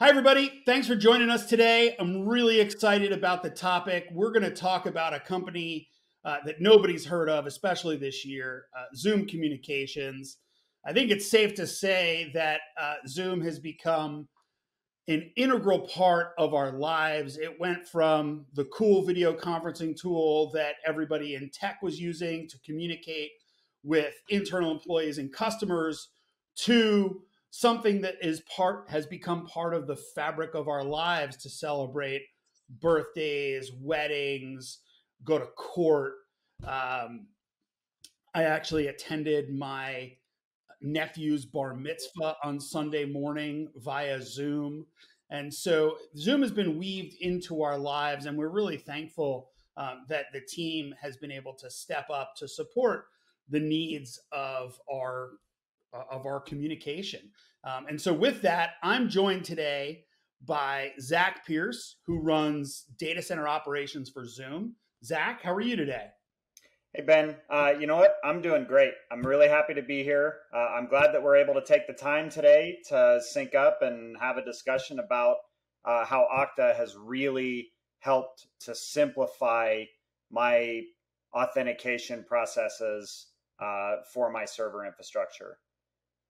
Hi, everybody. Thanks for joining us today. I'm really excited about the topic. We're going to talk about a company uh, that nobody's heard of, especially this year uh, Zoom Communications. I think it's safe to say that uh, Zoom has become an integral part of our lives. It went from the cool video conferencing tool that everybody in tech was using to communicate with internal employees and customers to something that is part has become part of the fabric of our lives to celebrate birthdays, weddings, go to court. Um, I actually attended my nephew's bar mitzvah on Sunday morning via Zoom. And so Zoom has been weaved into our lives, and we're really thankful um, that the team has been able to step up to support the needs of our of our communication. Um, and so, with that, I'm joined today by Zak Peirce, who runs data center operations for Zoom. Zach, how are you today? Hey, Ben. Uh, you know what? I'm doing great. I'm really happy to be here. Uh, I'm glad that we're able to take the time today to sync up and have a discussion about uh, how Okta has really helped to simplify my authentication processes uh, for my server infrastructure.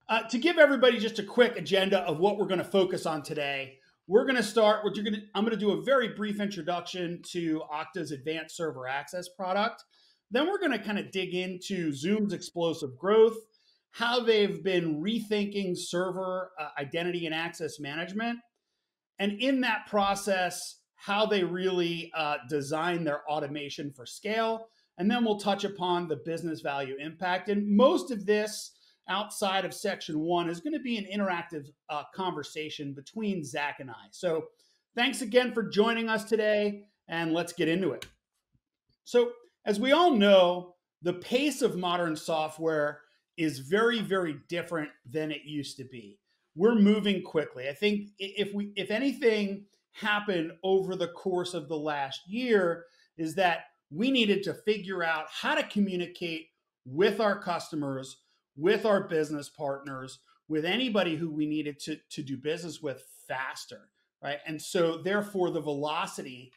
Uh, to give everybody just a quick agenda of what we're going to focus on today, we're going to start. What you're going to, I'm going to do a very brief introduction to Okta's Advanced Server Access product. Then we're going to kind of dig into Zoom's explosive growth, how they've been rethinking server uh, identity and access management, and in that process, how they really uh, design their automation for scale. And then we'll touch upon the business value impact. And most of this outside of section one is going to be an interactive uh, conversation between Zak and I. So thanks again for joining us today, and let's get into it. So, as we all know, the pace of modern software is very, very different than it used to be. We're moving quickly. I think if we, if anything happened over the course of the last year, is that we needed to figure out how to communicate with our customers, with our business partners, with anybody who we needed to, to do business with faster, right? And so, therefore, the velocity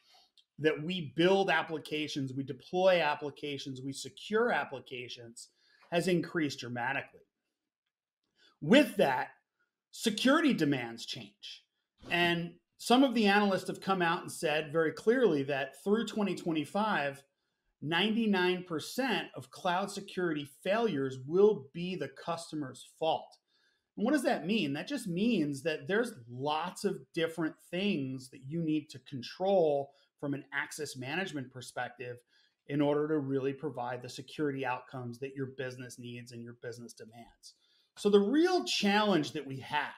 that we build applications, we deploy applications, we secure applications has increased dramatically. With that, security demands change. And some of the analysts have come out and said very clearly that through 2025, 99% of cloud security failures will be the customer's fault. And what does that mean? That just means that there's lots of different things that you need to control from an access management perspective in order to really provide the security outcomes that your business needs and your business demands. So, the real challenge that we have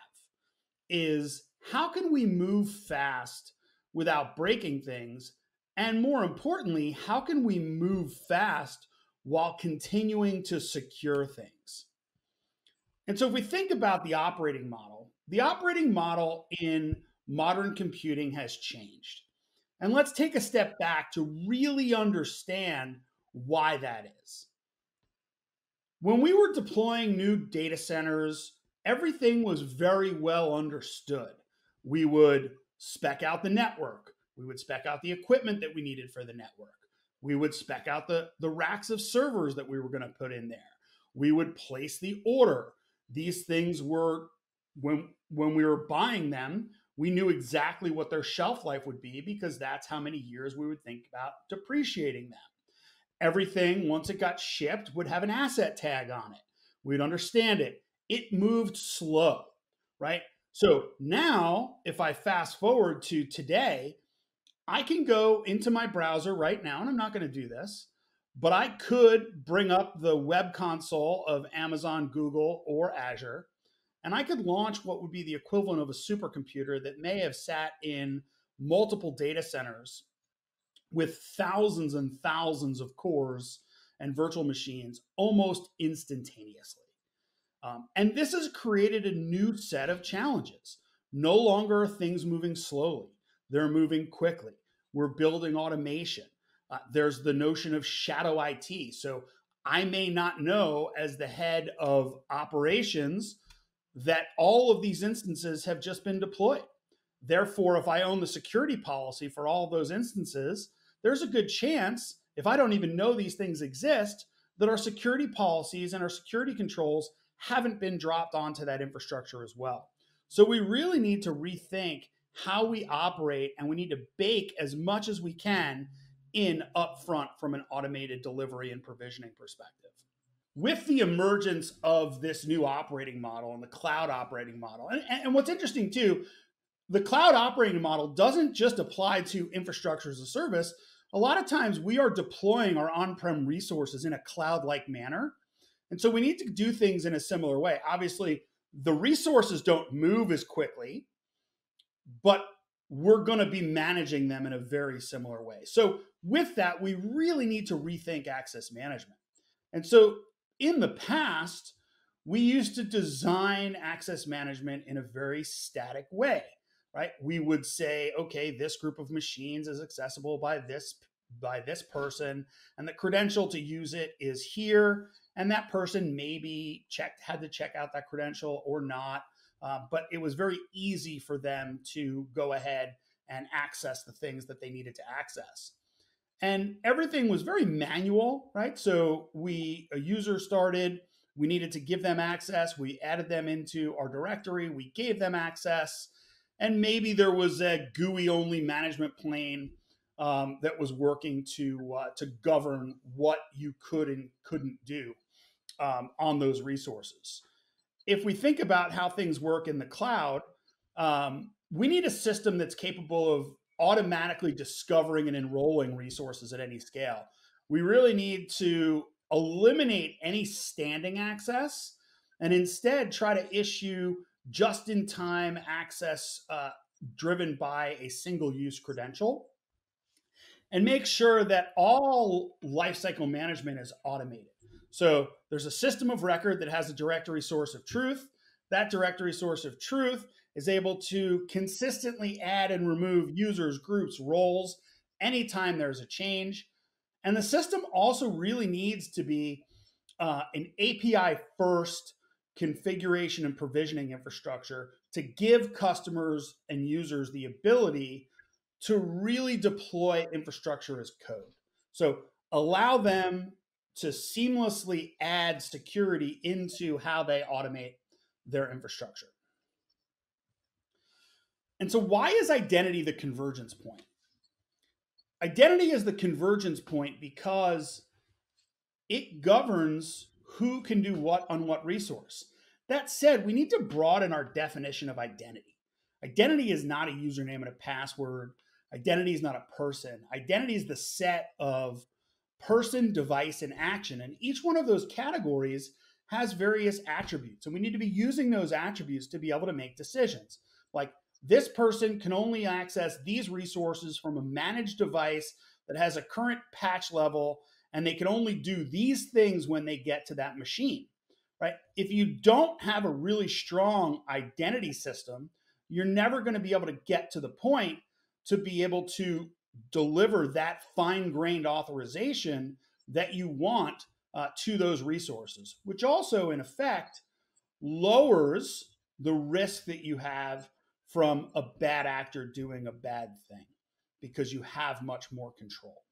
is how can we move fast without breaking things? And more importantly, how can we move fast while continuing to secure things? And so, if we think about the operating model, the operating model in modern computing has changed. And let's take a step back to really understand why that is. When we were deploying new data centers, everything was very well understood. We would spec out the network, we would spec out the equipment that we needed for the network, we would spec out the, the racks of servers that we were going to put in there, we would place the order. These things were when when we were buying them, we knew exactly what their shelf life would be because that's how many years we would think about depreciating them. Everything, once it got shipped, would have an asset tag on it. We'd understand it. It moved slow, right? So now, if I fast forward to today, I can go into my browser right now, and I'm not going to do this, but I could bring up the web console of Amazon, Google, or Azure and I could launch what would be the equivalent of a supercomputer that may have sat in multiple data centers with thousands and thousands of cores and virtual machines almost instantaneously. Um, and this has created a new set of challenges. No longer are things moving slowly, they're moving quickly. We're building automation. Uh, there's the notion of shadow IT. So I may not know, as the head of operations, that all of these instances have just been deployed. Therefore, if I own the security policy for all those instances, there's a good chance, if I don't even know these things exist, that our security policies and our security controls haven't been dropped onto that infrastructure as well. So we really need to rethink how we operate and we need to bake as much as we can in upfront from an automated delivery and provisioning perspective. With the emergence of this new operating model and the cloud operating model, and, and what's interesting too, the cloud operating model doesn't just apply to infrastructure as a service. A lot of times we are deploying our on prem resources in a cloud like manner. And so we need to do things in a similar way. Obviously, the resources don't move as quickly, but we're going to be managing them in a very similar way. So, with that, we really need to rethink access management. And so, in the past, we used to design access management in a very static way right? We would say, okay, this group of machines is accessible by this by this person, and the credential to use it is here, and that person maybe checked had to check out that credential or not, uh, but it was very easy for them to go ahead and access the things that they needed to access. And everything was very manual, right? So we a user started, we needed to give them access, we added them into our directory, we gave them access and maybe there was a GUI only management plane um, that was working to uh, to govern what you could and couldn't do um, on those resources. If we think about how things work in the cloud, um, we need a system that's capable of automatically discovering and enrolling resources at any scale. We really need to eliminate any standing access and instead try to issue just in time access uh, driven by a single use credential and make sure that all lifecycle management is automated. So there's a system of record that has a directory source of truth. That directory source of truth is able to consistently add and remove users, groups, roles anytime there's a change. And the system also really needs to be uh, an API first configuration and provisioning infrastructure to give customers and users the ability to really deploy infrastructure as code. So allow them to seamlessly add security into how they automate their infrastructure. And so, why is identity the convergence point? Identity is the convergence point because it governs who can do what on what resource. That said, we need to broaden our definition of identity. Identity is not a username and a password. Identity is not a person. Identity is the set of person, device, and action. And each one of those categories has various attributes. And we need to be using those attributes to be able to make decisions. Like this person can only access these resources from a managed device that has a current patch level and they can only do these things when they get to that machine, right? If you don't have a really strong identity system, you're never going to be able to get to the point to be able to deliver that fine grained authorization that you want uh, to those resources, which also, in effect, lowers the risk that you have from a bad actor doing a bad thing because you have much more control.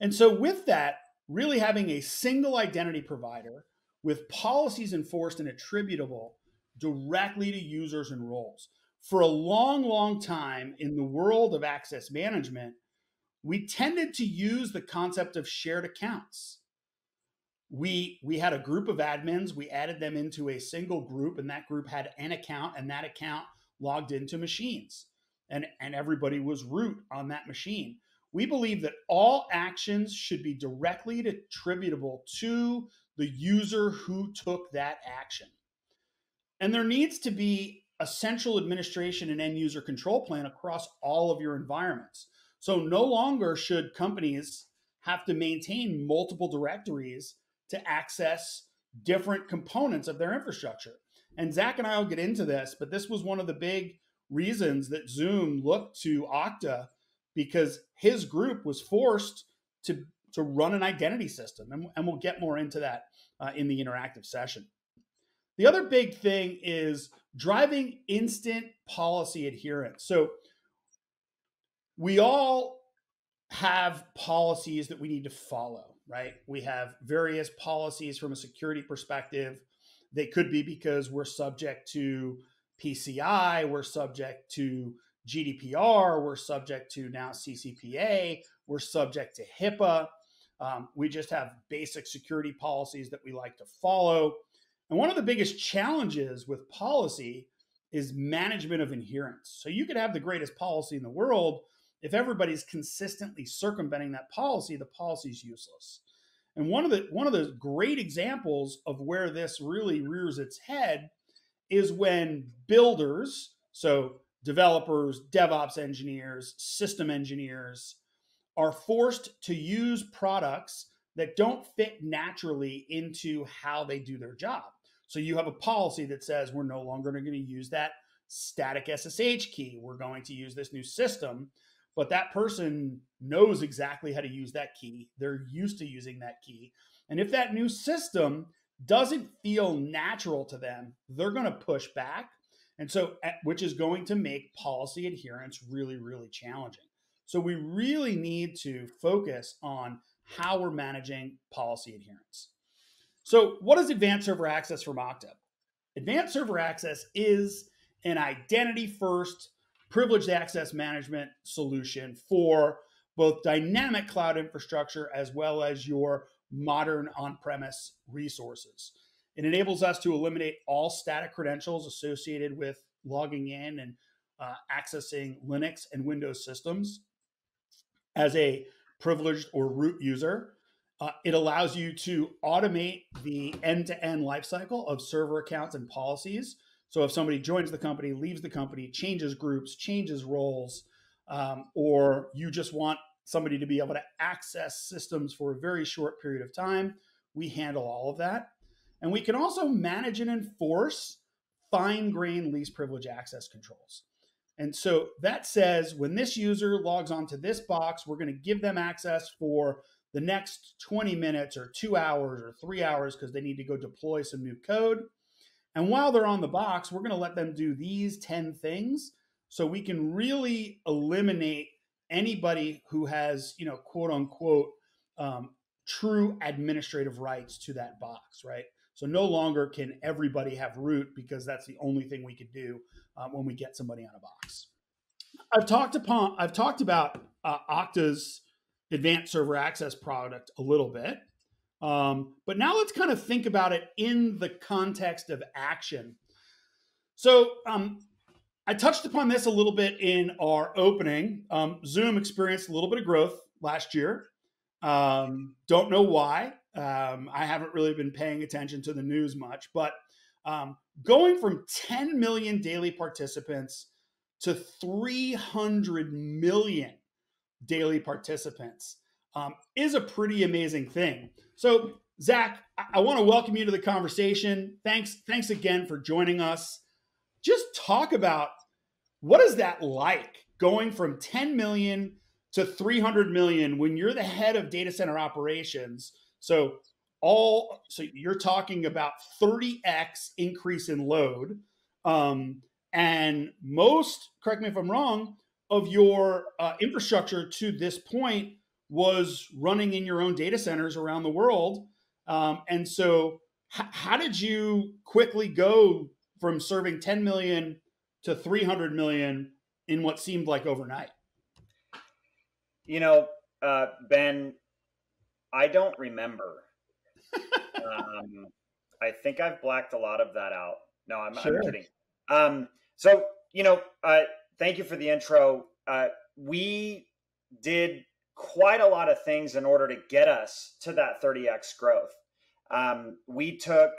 And so, with that, really having a single identity provider with policies enforced and attributable directly to users and roles. For a long, long time in the world of access management, we tended to use the concept of shared accounts. We, we had a group of admins, we added them into a single group, and that group had an account, and that account logged into machines. And, and everybody was root on that machine. We believe that all actions should be directly attributable to the user who took that action. And there needs to be a central administration and end user control plan across all of your environments. So no longer should companies have to maintain multiple directories to access different components of their infrastructure. And Zak and I will get into this, but this was one of the big reasons that Zoom looked to Okta because his group was forced to to run an identity system, and, and we'll get more into that uh, in the interactive session. The other big thing is driving instant policy adherence. So we all have policies that we need to follow, right? We have various policies from a security perspective. They could be because we're subject to PCI, we're subject to GDPR, we're subject to now CCPA, we're subject to HIPAA. Um, we just have basic security policies that we like to follow. And one of the biggest challenges with policy is management of adherence. So you could have the greatest policy in the world. If everybody's consistently circumventing that policy, the policy is useless. And one of the one of the great examples of where this really rears its head is when builders, so developers, DevOps engineers, system engineers, are forced to use products that don't fit naturally into how they do their job. So you have a policy that says we're no longer going to use that static SSH key. We're going to use this new system. But that person knows exactly how to use that key. They're used to using that key. And if that new system doesn't feel natural to them, they're going to push back. And so, eh, which is going to make policy adherence really, really challenging. So, we really need to focus on how we're managing policy adherence. So, what is Advanced Server Access from Okta? Advanced Server Access is an identity first privileged access management solution for both dynamic cloud infrastructure as well as your modern on premise resources. It enables us to eliminate all static credentials associated with logging in and uh, accessing Linux and Windows systems as a privileged or root user. Uh, it allows you to automate the end to end lifecycle of server accounts and policies. So if somebody joins the company, leaves the company, changes groups, changes roles, um, or you just want somebody to be able to access systems for a very short period of time. We handle all of that. And we can also manage and enforce fine grained least privilege access controls. And so that says when this user logs onto this box, we're going to give them access for the next 20 minutes or two hours or three hours because they need to go deploy some new code. And while they're on the box, we're going to let them do these 10 things so we can really eliminate anybody who has, you know, quote unquote, um, true administrative rights to that box, right? So no longer can everybody have root because that's the only thing we could do um, when we get somebody on a box. I've talked upon, I've talked about uh, Okta's advanced server access product a little bit, um, but now let's kind of think about it in the context of action. So um, I touched upon this a little bit in our opening. Um, Zoom experienced a little bit of growth last year. Um, don't know why. Um, I haven't really been paying attention to the news much, but um, going from 10 million daily participants to 300 million daily participants um, is a pretty amazing thing. So, Zak, I, I want to welcome you to the conversation. Thanks, thanks again for joining us. Just talk about what is that like going from 10 million to 300 million when you're the head of data center operations? So all so you're talking about 30x increase in load. Um, and most, correct me if I'm wrong, of your uh, infrastructure to this point was running in your own data centers around the world. Um, and so, h- how did you quickly go from serving 10 million to 300 million in what seemed like overnight? You know, uh, Ben, I don't remember. um, I think I've blacked a lot of that out. No, I'm, sure. I'm kidding. Um, so, you know, uh, thank you for the intro. Uh, we did quite a lot of things in order to get us to that 30x growth. Um, we took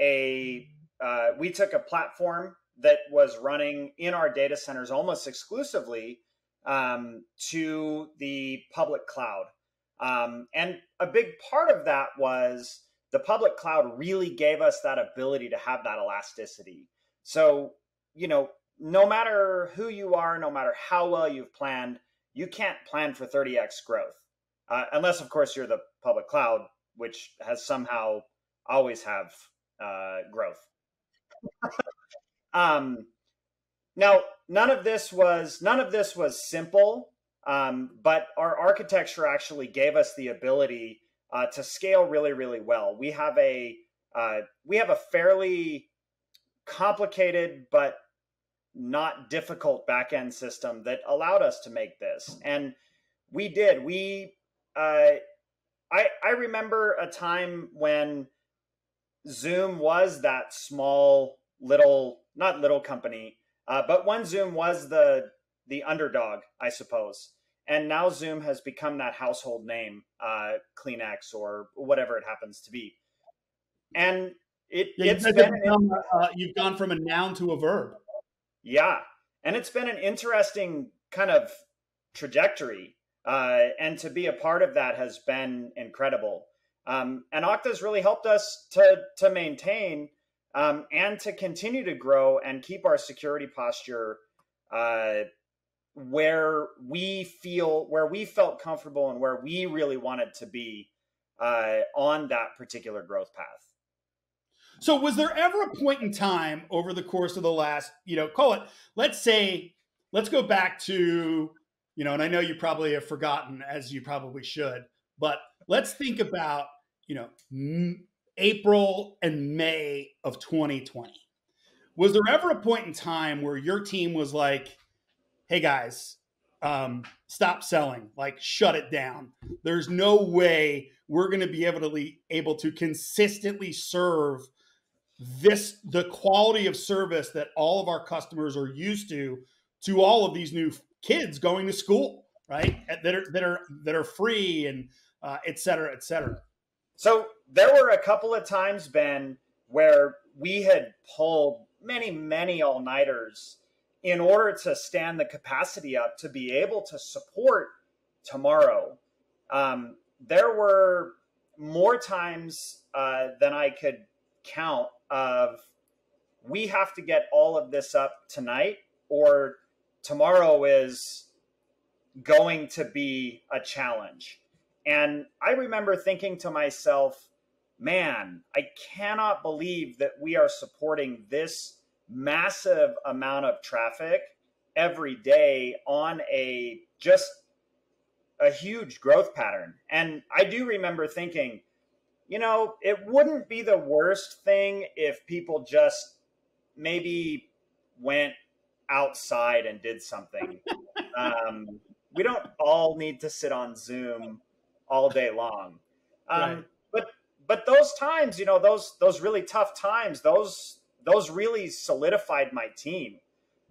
a uh, we took a platform that was running in our data centers almost exclusively um, to the public cloud. Um, and a big part of that was the public cloud really gave us that ability to have that elasticity. So, you know, no matter who you are, no matter how well you've planned, you can't plan for 30x growth. Uh, unless, of course, you're the public cloud, which has somehow always have uh, growth. um, now, none of this was none of this was simple, um, but our architecture actually gave us the ability uh, to scale really, really well. We have a uh, we have a fairly complicated but not difficult backend system that allowed us to make this, and we did. We uh, I I remember a time when Zoom was that small little not little company uh, but one Zoom was the the underdog, I suppose. And now Zoom has become that household name, uh, Kleenex or whatever it happens to be. And it, yeah, it's been, become, uh, you've gone from a noun to a verb. Yeah. And it's been an interesting kind of trajectory. Uh, and to be a part of that has been incredible. Um, and Okta's really helped us to, to maintain um, and to continue to grow and keep our security posture uh, where we feel where we felt comfortable and where we really wanted to be uh, on that particular growth path. So, was there ever a point in time over the course of the last, you know, call it, let's say, let's go back to, you know, and I know you probably have forgotten as you probably should, but let's think about, you know, April and May of 2020. Was there ever a point in time where your team was like, hey guys, um, stop selling, like shut it down? There's no way we're going to be able to able to consistently serve this the quality of service that all of our customers are used to to all of these new kids going to school right that are that are that are free and uh, et cetera et cetera so there were a couple of times, Ben, where we had pulled many, many all nighters in order to stand the capacity up to be able to support tomorrow. Um, there were more times uh, than I could count of we have to get all of this up tonight or tomorrow is going to be a challenge. And I remember thinking to myself, man, I cannot believe that we are supporting this massive amount of traffic every day on a just a huge growth pattern. And I do remember thinking, you know, it wouldn't be the worst thing if people just maybe went outside and did something. um, we don't all need to sit on Zoom all day long. Um, right. But but those times, you know, those those really tough times, those those really solidified my team,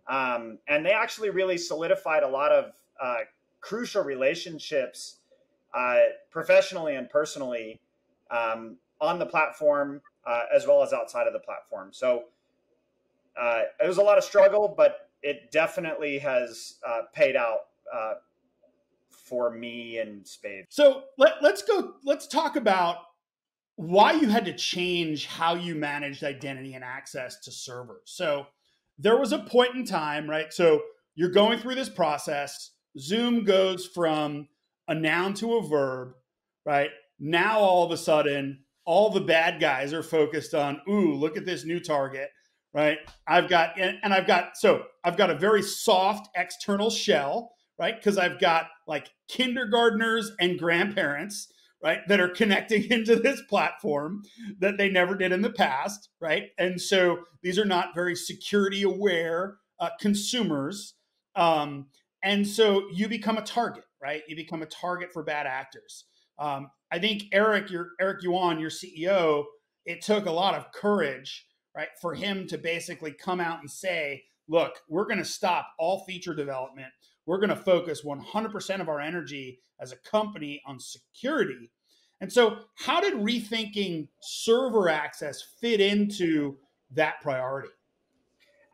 um, and they actually really solidified a lot of uh, crucial relationships, uh, professionally and personally, um, on the platform uh, as well as outside of the platform. So uh, it was a lot of struggle, but it definitely has uh, paid out uh, for me and Spade. So let, let's go. Let's talk about why you had to change how you managed identity and access to servers. So there was a point in time, right? So you're going through this process. Zoom goes from a noun to a verb, right? Now all of a sudden, all the bad guys are focused on, ooh, look at this new target, right? I've got, and I've got, so I've got a very soft external shell right? Because I've got like kindergartners and grandparents, right, that are connecting into this platform that they never did in the past, right? And so these are not very security aware uh, consumers. Um, and so you become a target, right? You become a target for bad actors. Um, I think Eric, your Eric Yuan, your CEO, it took a lot of courage, right, for him to basically come out and say, "Look, we're going to stop all feature development we're going to focus 100% of our energy as a company on security. And so, how did rethinking server access fit into that priority?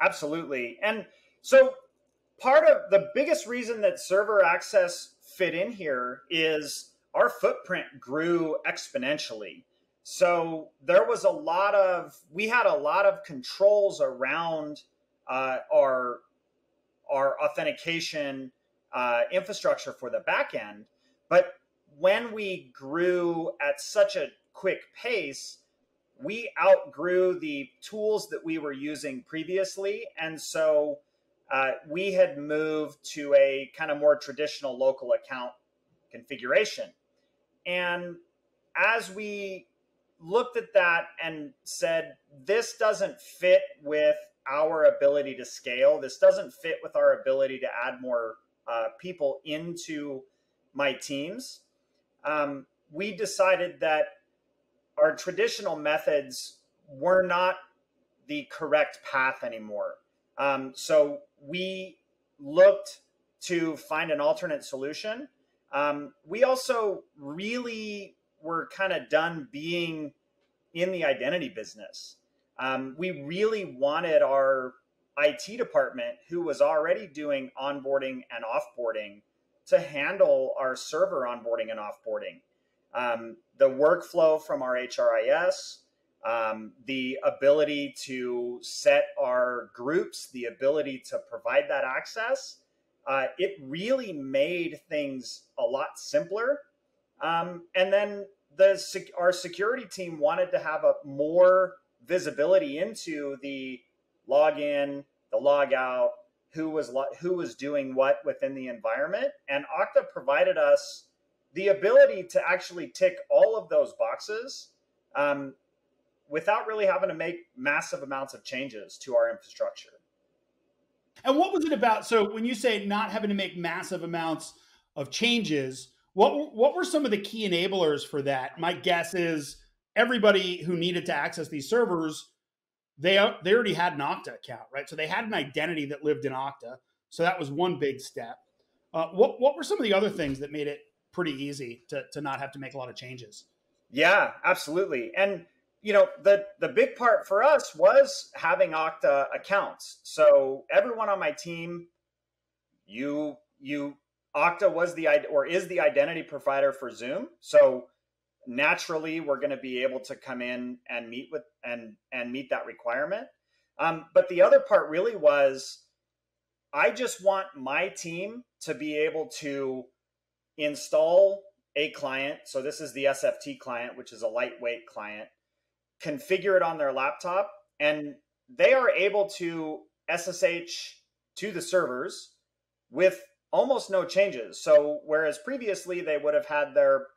Absolutely. And so, part of the biggest reason that server access fit in here is our footprint grew exponentially. So, there was a lot of, we had a lot of controls around uh, our our authentication uh, infrastructure for the backend. But when we grew at such a quick pace, we outgrew the tools that we were using previously. And so uh, we had moved to a kind of more traditional local account configuration. And as we looked at that and said, this doesn't fit with our ability to scale, this doesn't fit with our ability to add more uh, people into my teams, um, we decided that our traditional methods were not the correct path anymore. Um, so we looked to find an alternate solution. Um, we also really were kind of done being in the identity business. Um, we really wanted our IT department, who was already doing onboarding and offboarding, to handle our server onboarding and offboarding. Um, the workflow from our HRIS, um, the ability to set our groups, the ability to provide that access, uh, it really made things a lot simpler. Um, and then the our security team wanted to have a more visibility into the login, the logout, who was who was doing what within the environment, and Okta provided us the ability to actually tick all of those boxes um, without really having to make massive amounts of changes to our infrastructure. And what was it about? So when you say not having to make massive amounts of changes, what what were some of the key enablers for that? My guess is everybody who needed to access these servers, they they already had an Okta account, right? So they had an identity that lived in Okta. So that was one big step. Uh, what what were some of the other things that made it pretty easy to to not have to make a lot of changes? Yeah, absolutely. And you know the the big part for us was having Okta accounts. So everyone on my team, you you Okta was the or is the identity provider for Zoom. So naturally, we're going to be able to come in and meet with and and meet that requirement. Um, but the other part really was, I just want my team to be able to install a client. So this is the SFT client, which is a lightweight client configure it on their laptop, and they are able to SSH to the servers with almost no changes. So, whereas previously they would have had their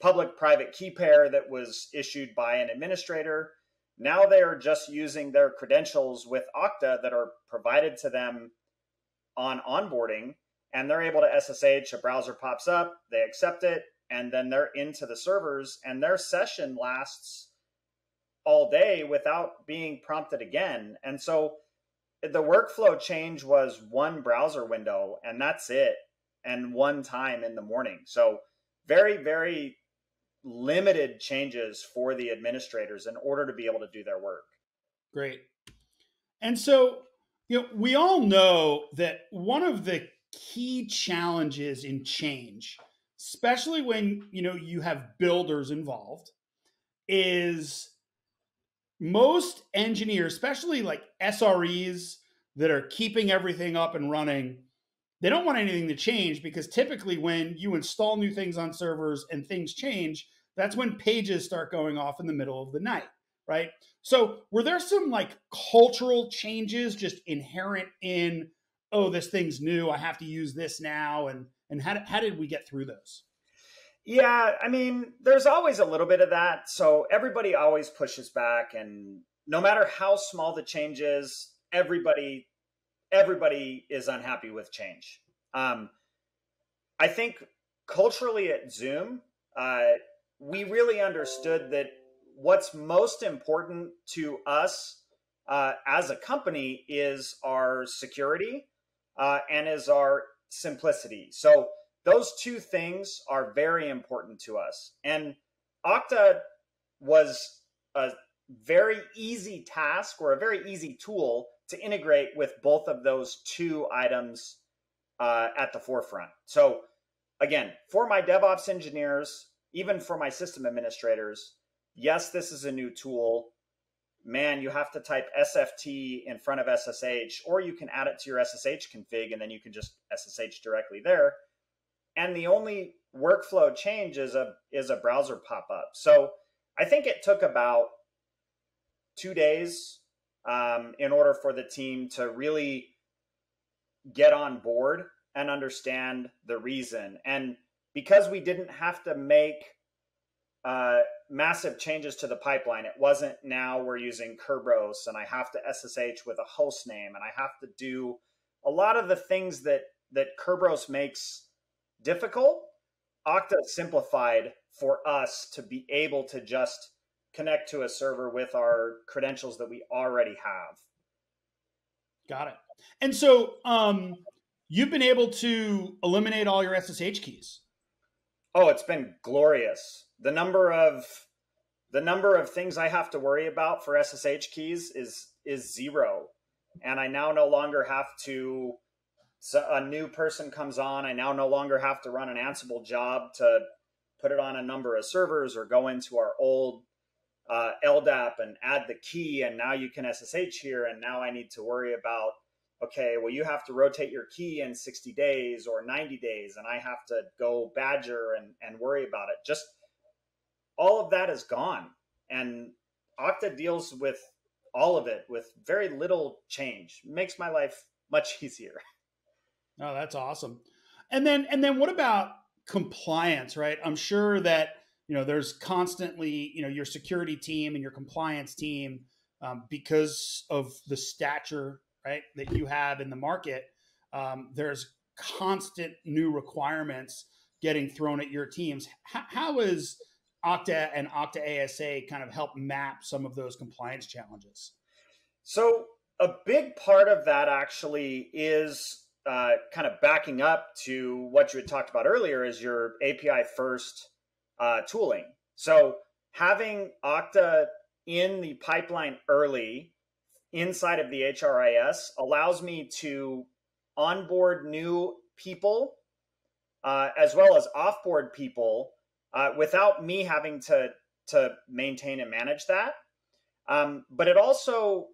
public private key pair that was issued by an administrator, now they are just using their credentials with Okta that are provided to them on onboarding, and they're able to SSH. A browser pops up, they accept it, and then they're into the servers, and their session lasts all day without being prompted again. And so the workflow change was one browser window and that's it and one time in the morning. So very very limited changes for the administrators in order to be able to do their work. Great. And so, you know, we all know that one of the key challenges in change, especially when, you know, you have builders involved, is most engineers, especially like SREs that are keeping everything up and running, they don't want anything to change because typically when you install new things on servers and things change, that's when pages start going off in the middle of the night, right? So, were there some like cultural changes just inherent in oh, this thing's new, I have to use this now and and how how did we get through those? Yeah, I mean, there's always a little bit of that. So everybody always pushes back and no matter how small the change is, everybody everybody is unhappy with change. Um, I think culturally at Zoom, uh, we really understood that what's most important to us uh, as a company is our security uh, and is our simplicity. So those two things are very important to us. And Okta was a very easy task or a very easy tool to integrate with both of those two items uh, at the forefront. So, again, for my DevOps engineers, even for my system administrators, yes, this is a new tool. Man, you have to type SFT in front of SSH, or you can add it to your SSH config and then you can just SSH directly there and the only workflow change is a is a browser pop up. So I think it took about two days um, in order for the team to really get on board and understand the reason. And because we didn't have to make uh, massive changes to the pipeline, it wasn't now we're using Kerberos and I have to SSH with a host name and I have to do a lot of the things that that Kerberos makes difficult. Okta simplified for us to be able to just connect to a server with our credentials that we already have. Got it. And so um, you've been able to eliminate all your SSH keys. Oh, it's been glorious. The number of the number of things I have to worry about for SSH keys is is zero. And I now no longer have to so a new person comes on, I now no longer have to run an Ansible job to put it on a number of servers or go into our old uh, LDAP and add the key, and now you can SSH here. And now I need to worry about okay, well, you have to rotate your key in 60 days or 90 days, and I have to go badger and, and worry about it. Just all of that is gone. And Okta deals with all of it with very little change. Makes my life much easier. Oh, that's awesome. And then and then what about compliance, right? I'm sure that you know there's constantly you know your security team and your compliance team um, because of the stature right that you have in the market um, there's constant new requirements getting thrown at your teams how, how is okta and okta asa kind of help map some of those compliance challenges so a big part of that actually is uh, kind of backing up to what you had talked about earlier is your api first uh, tooling. So having Okta in the pipeline early inside of the HRIS allows me to onboard new people uh, as well as offboard people uh, without me having to to maintain and manage that. Um, but it also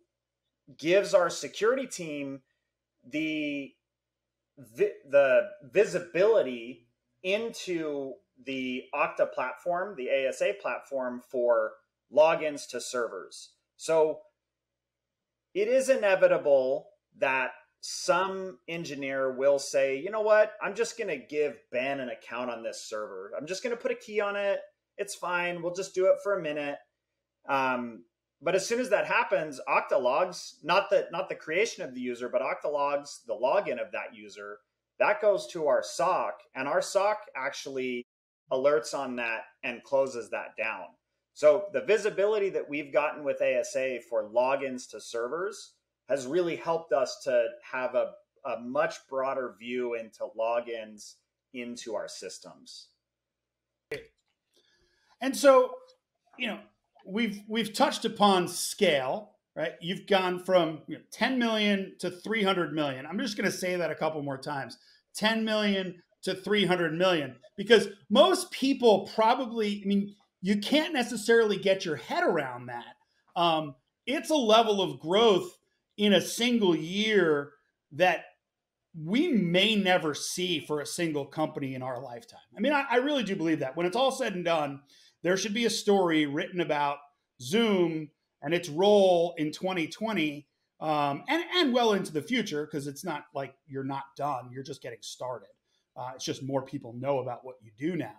gives our security team the the visibility into the Okta platform, the ASA platform for logins to servers. So it is inevitable that some engineer will say, you know what, I'm just going to give Ben an account on this server. I'm just going to put a key on it. It's fine. We'll just do it for a minute. Um, but as soon as that happens, Okta logs, not the not the creation of the user, but Okta logs the login of that user. That goes to our SOC, and our SOC actually alerts on that and closes that down. So the visibility that we've gotten with ASA for logins to servers has really helped us to have a, a much broader view into logins into our systems. And so, you know, we've we've touched upon scale, right? You've gone from you know, 10 million to 300 million. I'm just going to say that a couple more times. 10 million to 300 million because most people probably i mean you can't necessarily get your head around that um, it's a level of growth in a single year that we may never see for a single company in our lifetime i mean I, I really do believe that when it's all said and done there should be a story written about zoom and its role in 2020 um, and, and well into the future because it's not like you're not done you're just getting started uh, it's just more people know about what you do now.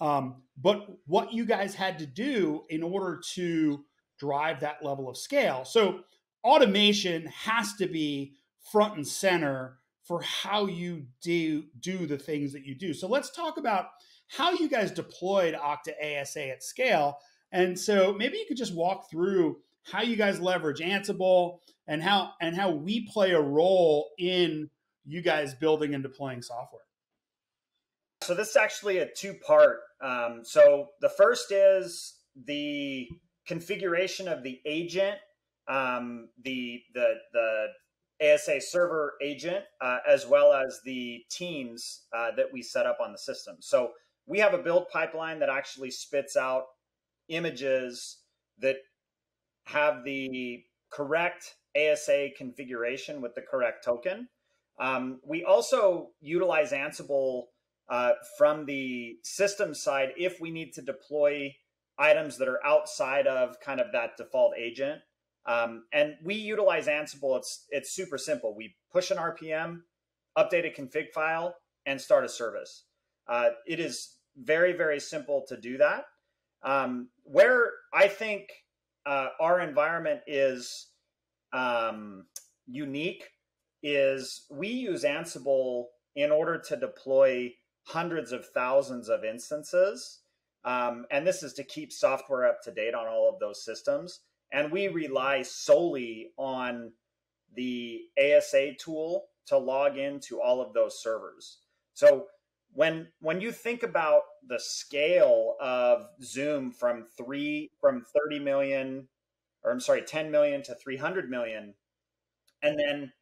Um, but what you guys had to do in order to drive that level of scale. So automation has to be front and center for how you do do the things that you do. So let's talk about how you guys deployed Okta ASA at scale. And so maybe you could just walk through how you guys leverage Ansible and how and how we play a role in you guys building and deploying software. So this is actually a two part. Um, so the first is the configuration of the agent, um, the the the ASA server agent, uh, as well as the teams uh, that we set up on the system. So we have a build pipeline that actually spits out images that have the correct ASA configuration with the correct token. Um, we also utilize Ansible uh, from the system side if we need to deploy items that are outside of kind of that default agent Um, and we utilize Ansible. It's it's super simple. We push an RPM, update a config file, and start a service. Uh, it is very very simple to do that. Um, where I think uh, our environment is um, unique is we use Ansible in order to deploy hundreds of thousands of instances. Um, and this is to keep software up to date on all of those systems. And we rely solely on the ASA tool to log into all of those servers. So when when you think about the scale of Zoom from three from 30 million, or I'm sorry, 10 million to 300 million, and then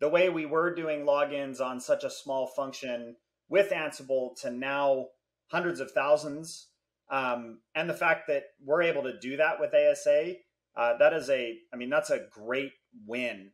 the way we were doing logins on such a small function with Ansible to now hundreds of thousands, um, and the fact that we're able to do that with ASA, uh, that is a, I mean, that's a great win.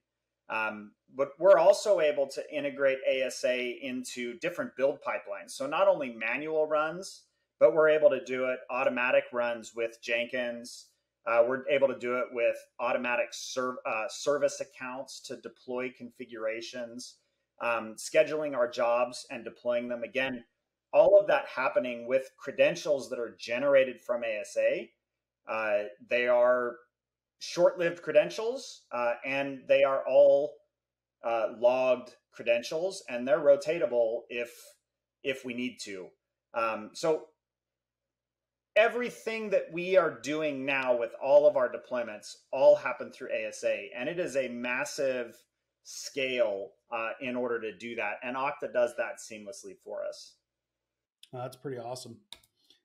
Um, but we're also able to integrate ASA into different build pipelines. So not only manual runs, but we're able to do it automatic runs with Jenkins. Uh, we're able to do it with automatic serv- uh, service accounts to deploy configurations, um, scheduling our jobs and deploying them. Again, all of that happening with credentials that are generated from ASA. Uh, they are short-lived credentials, uh, and they are all uh, logged credentials, and they're rotatable if if we need to. Um, so everything that we are doing now with all of our deployments all happen through ASA, and it is a massive scale uh, in order to do that. And Okta does that seamlessly for us. Oh, that's pretty awesome.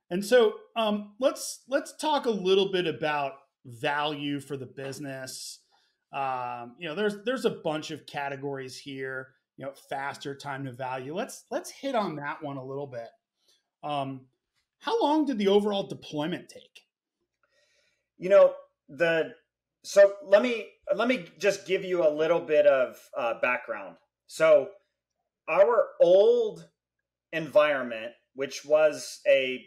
And so um, let's let's talk a little bit about value for the business. Um, you know, there's there's a bunch of categories here. You know, faster time to value. Let's let's hit on that one a little bit. Um, how long did the overall deployment take? You know, the so let me let me just give you a little bit of uh, background. So our old environment, which was a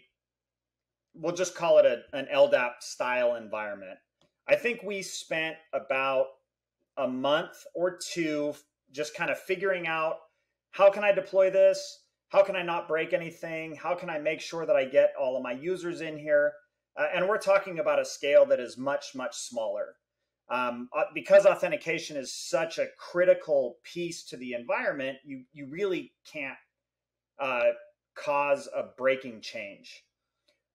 we'll just call it a, an LDAP style environment. I think we spent about a month or two just kind of figuring out how can I deploy this? How can I not break anything? How can I make sure that I get all of my users in here? Uh, and we're talking about a scale that is much, much smaller. Um, uh, because authentication is such a critical piece to the environment, you, you really can't uh, cause a breaking change.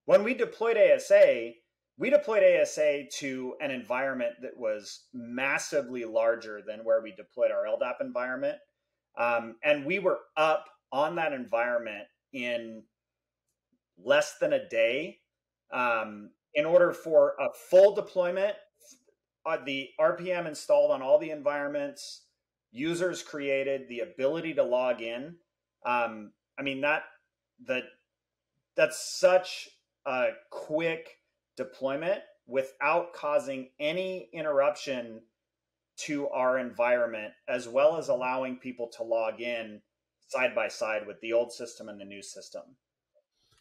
When we deployed ASA, we deployed ASA to an environment that was massively larger than where we deployed our LDAP environment. Um, and we were up on that environment in less than a day. Um, in order for a full deployment, uh, the RPM installed on all the environments, users created, the ability to log in. Um, I mean that that that's such a quick deployment without causing any interruption to our environment, as well as allowing people to log in side by side with the old system and the new system.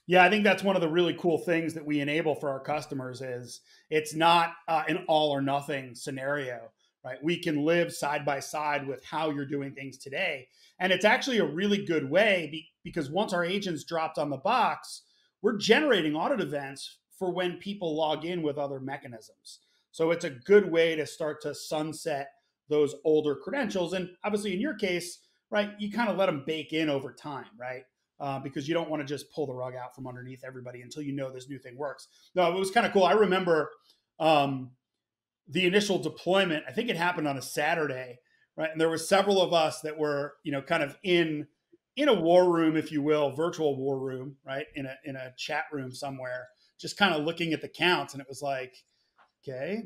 Yeah, I think that's one of the really cool things that we enable for our customers is it's not uh, an all or nothing scenario, right? We can live side by side with how you're doing things today. And it's actually a really good way be- because once our agents dropped on the box, we're generating audit events for when people log in with other mechanisms. So it's a good way to start to sunset those older credentials. And obviously, in your case, right, you kind of let them bake in over time, right? Uh, because you don't want to just pull the rug out from underneath everybody until you know this new thing works. No, it was kind of cool. I remember um, the initial deployment. I think it happened on a Saturday, right? And there were several of us that were, you know, kind of in in a war room, if you will, virtual war room, right? In a in a chat room somewhere, just kind of looking at the counts, and it was like, okay,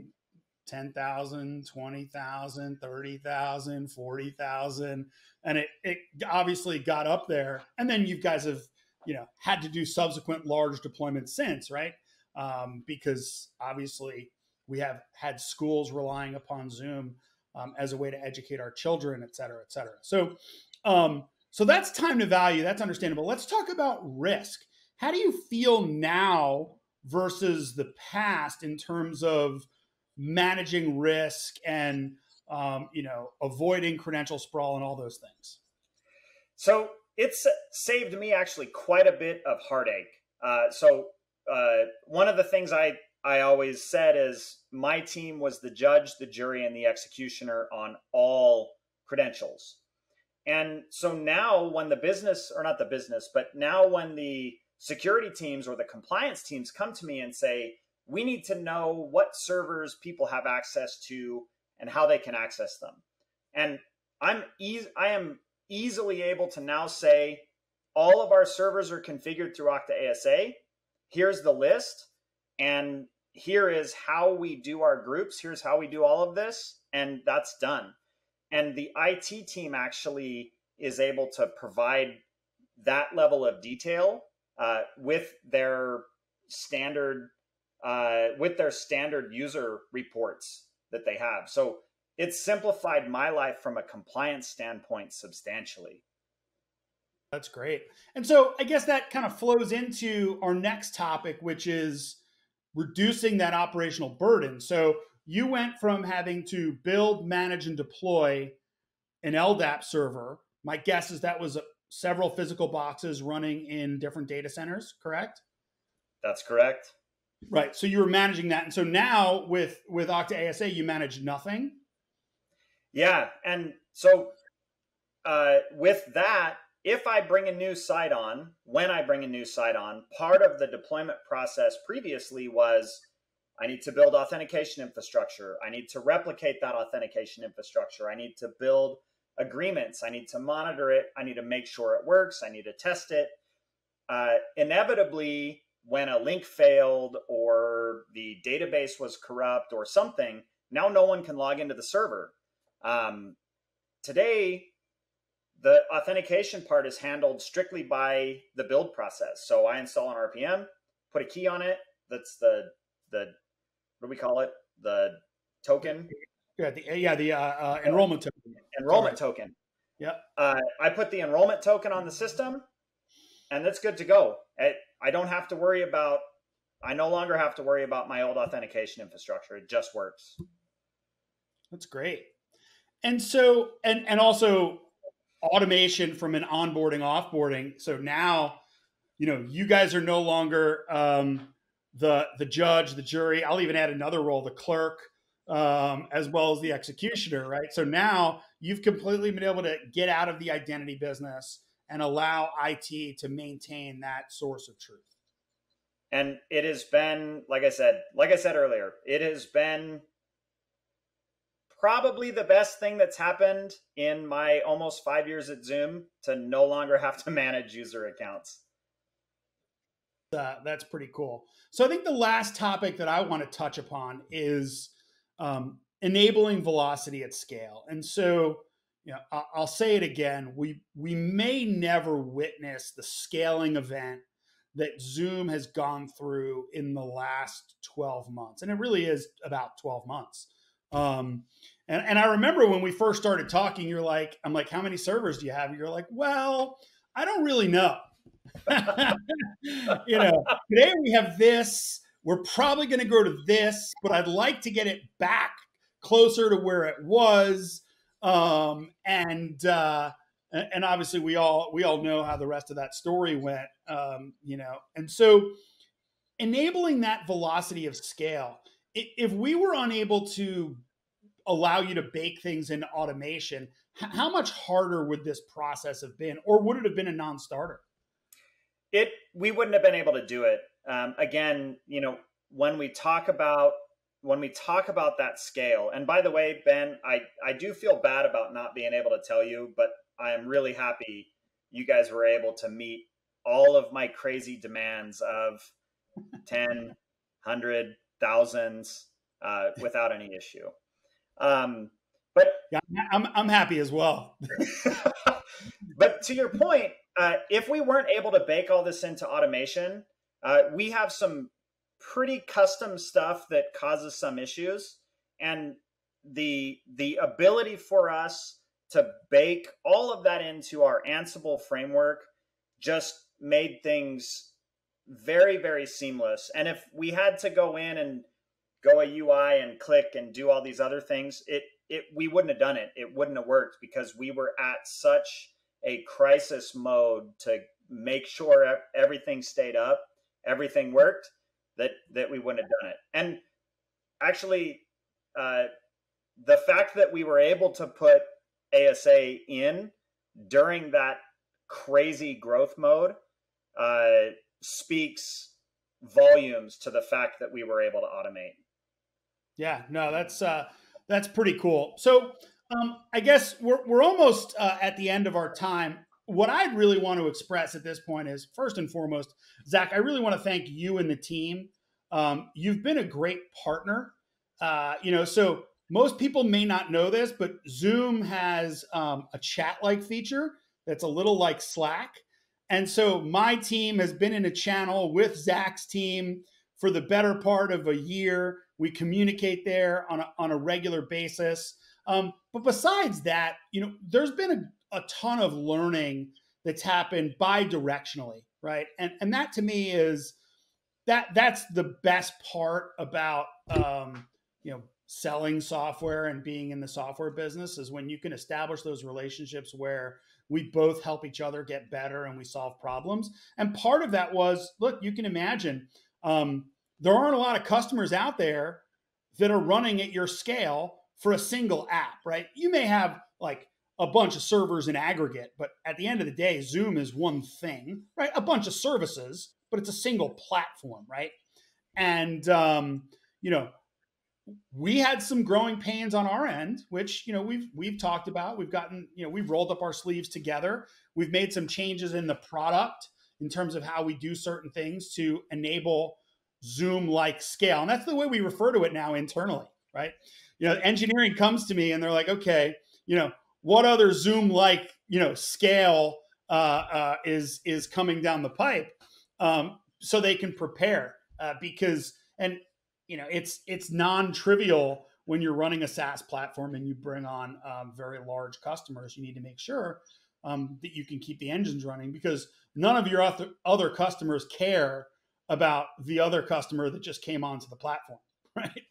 10,000, 20,000, 30,000, 40,000. And it, it obviously got up there. And then you guys have, you know, had to do subsequent large deployments since, right? Um, because obviously we have had schools relying upon Zoom um, as a way to educate our children, et cetera, et cetera. So, um, so that's time to value. That's understandable. Let's talk about risk. How do you feel now versus the past in terms of managing risk and um, you know avoiding credential sprawl and all those things? So it's saved me actually quite a bit of heartache. Uh, so uh, one of the things I I always said is my team was the judge, the jury, and the executioner on all credentials. And so now, when the business, or not the business, but now when the security teams or the compliance teams come to me and say, we need to know what servers people have access to and how they can access them. And I'm e- I am easily able to now say all of our servers are configured through Okta ASA. Here's the list, and here is how we do our groups. Here's how we do all of this, and that's done. And the IT team actually is able to provide that level of detail uh, with their standard uh, with their standard user reports that they have. So it's simplified my life from a compliance standpoint substantially. That's great. And so I guess that kind of flows into our next topic, which is reducing that operational burden. So you went from having to build, manage, and deploy an LDAP server. My guess is that was several physical boxes running in different data centers, correct? That's correct. Right. So you were managing that. And so now with with Okta ASA, you manage nothing. Yeah. And so uh, with that, if I bring a new site on, when I bring a new site on, part of the deployment process previously was I need to build authentication infrastructure. I need to replicate that authentication infrastructure. I need to build agreements. I need to monitor it. I need to make sure it works. I need to test it. Uh, inevitably, when a link failed or the database was corrupt or something, now no one can log into the server. Um, today, the authentication part is handled strictly by the build process. So I install an RPM, put a key on it. That's the the what do we call it? The token. Yeah, the yeah the uh, uh, enrollment token. Enrollment Sorry. token. Yeah. Uh, I put the enrollment token on the system, and that's good to go. I, I don't have to worry about. I no longer have to worry about my old authentication infrastructure. It just works. That's great. And so, and and also automation from an onboarding, offboarding. So now, you know, you guys are no longer um, the the judge, the jury. I'll even add another role, the clerk, um, as well as the executioner, right? So now you've completely been able to get out of the identity business and allow IT to maintain that source of truth. And it has been, like I said, like I said earlier, it has been probably the best thing that's happened in my almost five years at Zoom to no longer have to manage user accounts. Uh, that's pretty cool. So I think the last topic that I want to touch upon is um, enabling velocity at scale. And so, you know, I'll say it again: we we may never witness the scaling event that Zoom has gone through in the last 12 months, and it really is about 12 months. Um, and, and I remember when we first started talking, you're like, I'm like, how many servers do you have? You're like, well, I don't really know. you know, today we have this. We're probably going to go to this, but I'd like to get it back closer to where it was. Um, and uh, and obviously we all we all know how the rest of that story went. Um, you know, and so enabling that velocity of scale. If we were unable to allow you to bake things into automation, how much harder would this process have been, or would it have been a non-starter? It we wouldn't have been able to do it. Um, again, you know, when we talk about when we talk about that scale, and by the way, Ben, I I do feel bad about not being able to tell you, but I am really happy you guys were able to meet all of my crazy demands of 10, 100, thousands uh, without any issue. Um, but yeah, I'm I'm happy as well. but to your point, uh, if we weren't able to bake all this into automation, uh, we have some pretty custom stuff that causes some issues, and the the ability for us to bake all of that into our Ansible framework just made things very very seamless. And if we had to go in and go a UI and click and do all these other things, it it we wouldn't have done it. It wouldn't have worked because we were at such a crisis mode to make sure everything stayed up, everything worked, that that we wouldn't have done it. And actually, uh, the fact that we were able to put ASA in during that crazy growth mode uh, speaks volumes to the fact that we were able to automate. Yeah, no, that's uh, that's pretty cool. So um, I guess we're we're almost uh, at the end of our time. What I'd really want to express at this point is first and foremost, Zak, I really want to thank you and the team. Um, you've been a great partner. Uh, you know, so most people may not know this, but Zoom has um, a chat like feature that's a little like Slack. And so my team has been in a channel with Zak's team for the better part of a year. We communicate there on a, on a regular basis. Um, but besides that, you know, there's been a, a ton of learning that's happened bi-directionally, right? And and that to me is that that's the best part about um, you know selling software and being in the software business is when you can establish those relationships where we both help each other get better and we solve problems. And part of that was look, you can imagine um, there aren't a lot of customers out there that are running at your scale for a single app, right? You may have like a bunch of servers in aggregate, but at the end of the day, Zoom is one thing, right? A bunch of services, but it's a single platform, right? And um, you know, we had some growing pains on our end, which you know we've we've talked about. We've gotten you know we've rolled up our sleeves together. We've made some changes in the product in terms of how we do certain things to enable Zoom like scale, and that's the way we refer to it now internally, right? You know, engineering comes to me and they're like, okay, you know, what other Zoom like you know scale uh, uh, is is coming down the pipe, um, so they can prepare uh, because and you know it's it's non-trivial when you're running a SaaS platform and you bring on um, very large customers. You need to make sure um, that you can keep the engines running because none of your other, other customers care about the other customer that just came onto the platform, right?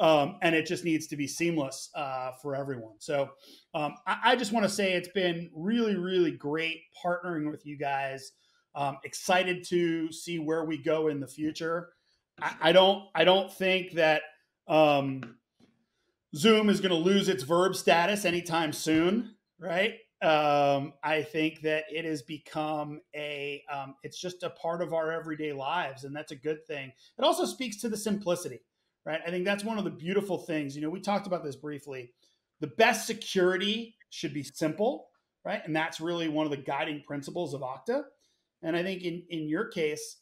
Um, and it just needs to be seamless uh, for everyone. So um, I, I, just want to say it's been really, really great partnering with you guys. Um, excited to see where we go in the future. I, I don't I don't think that um, Zoom is going to lose its verb status anytime soon, right? Um, I think that it has become a um, it's just a part of our everyday lives, and that's a good thing. It also speaks to the simplicity, right? I think that's one of the beautiful things. You know, we talked about this briefly. The best security should be simple, right? And that's really one of the guiding principles of Okta. And I think in in your case,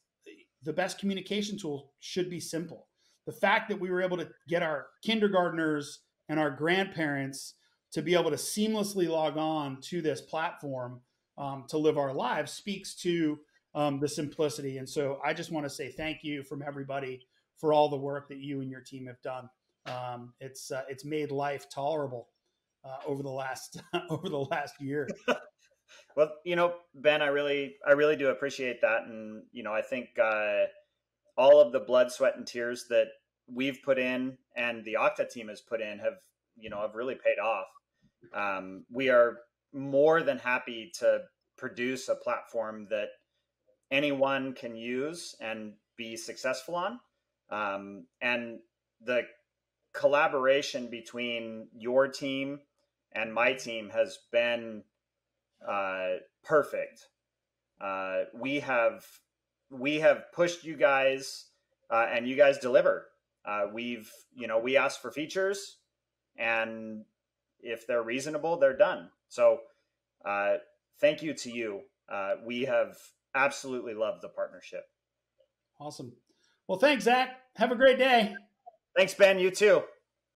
the best communication tool should be simple. The fact that we were able to get our kindergartners and our grandparents to be able to seamlessly log on to this platform um, to live our lives speaks to um, the simplicity. And so I just want to say thank you from everybody for all the work that you and your team have done. Um, it's uh, it's made life tolerable uh, over the last over the last year. Well, you know, Ben, I really, I really do appreciate that, and you know, I think uh, all of the blood, sweat, and tears that we've put in and the Okta team has put in have, you know, have really paid off. Um, we are more than happy to produce a platform that anyone can use and be successful on, um, and the collaboration between your team and my team has been uh, perfect. Uh, we have we have pushed you guys, uh, and you guys deliver. Uh, we've you know we ask for features, and if they're reasonable, they're done. So, uh, thank you to you. Uh, we have absolutely loved the partnership. Awesome. Well, thanks, Zak. Have a great day. Thanks, Ben. You too.